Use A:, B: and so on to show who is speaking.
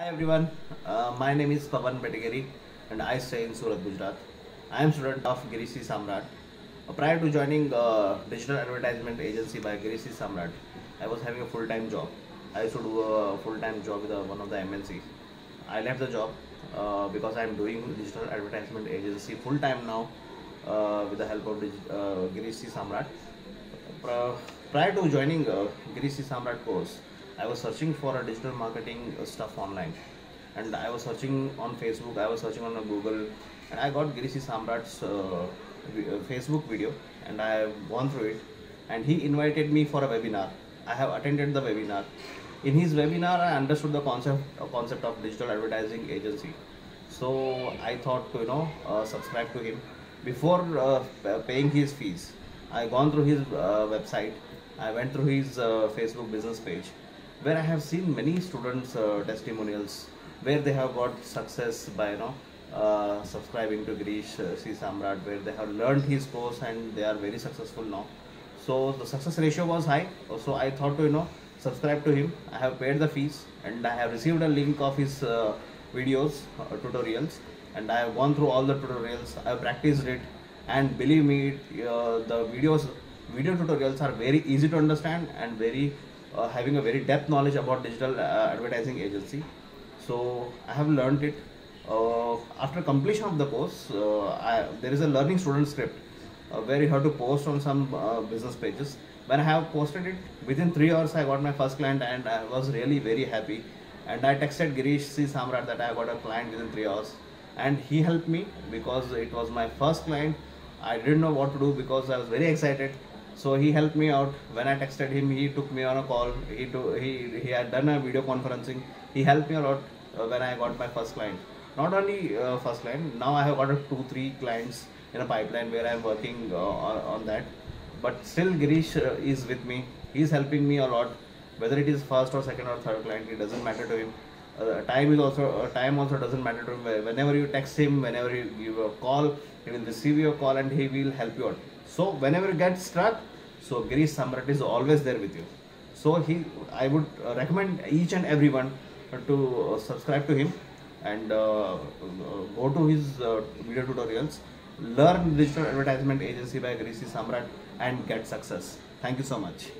A: Hi everyone, uh, my name is Pavan Betigeri and I stay in Surat, Gujarat. I am student of Gireesh C. Samrat. Uh, prior to joining uh, digital advertisement agency by Gireesh C. Samrat, I was having a full-time job. I used to do a full-time job with uh, one of the MNCs. I left the job uh, because I am doing digital advertisement agency full-time now uh, with the help of uh, Gireesh C. Samrat. Prior to joining uh, Gireesh C. Samrat course, I was searching for a digital marketing stuff online, and I was searching on Facebook, I was searching on Google, and I got Gireesh C. Samrat's uh, uh, Facebook video, and I have gone through it, and he invited me for a webinar. I have attended the webinar. In his webinar, I understood the concept uh, concept of digital advertising agency. So I thought to you know uh, subscribe to him before uh, paying his fees. I gone through his uh, website. I went through his Facebook business page, where I have seen many students' uh, testimonials where they have got success by you know uh, subscribing to Gireesh uh, C. Samrat, where they have learned his course and they are very successful now. So the success ratio was high. So I thought to you know subscribe to him. I have paid the fees and I have received a link of his uh, videos, uh, tutorials, and I have gone through all the tutorials. I have practiced it, and believe me, uh, the videos, video tutorials are very easy to understand and very uh, having a very depth knowledge about digital uh, advertising agency. So I have learned it. Uh, after completion of the course, uh, I, there is a learning student script where you have to post on some business pages. When I have posted it, within three hours I got my first client and I was really very happy. And I texted Gireesh C. Samrat that I got a client within three hours. And he helped me because it was my first client. I didn't know what to do because I was very excited. So he helped me out. When I texted him, he took me on a call. He to, he he had done a video conferencing. He helped me a lot uh, when I got my first client. Not only uh, first client. Now I have got two three clients in a pipeline where I am working uh, on, that. But still, Gireesh uh, is with me. He's helping me a lot. Whether it is first or second or third client, it doesn't matter to him. Uh, time is also uh, time also doesn't matter to him. Whenever you text him, whenever you give a call, he will receive your call and he will help you out. So whenever you get stuck, so Gireesh Samrat is always there with you. So he, I would uh, recommend each and everyone to uh, subscribe to him and uh, uh, go to his uh, video tutorials, learn digital advertisement agency by Gireesh Samrat and get success. Thank you so much.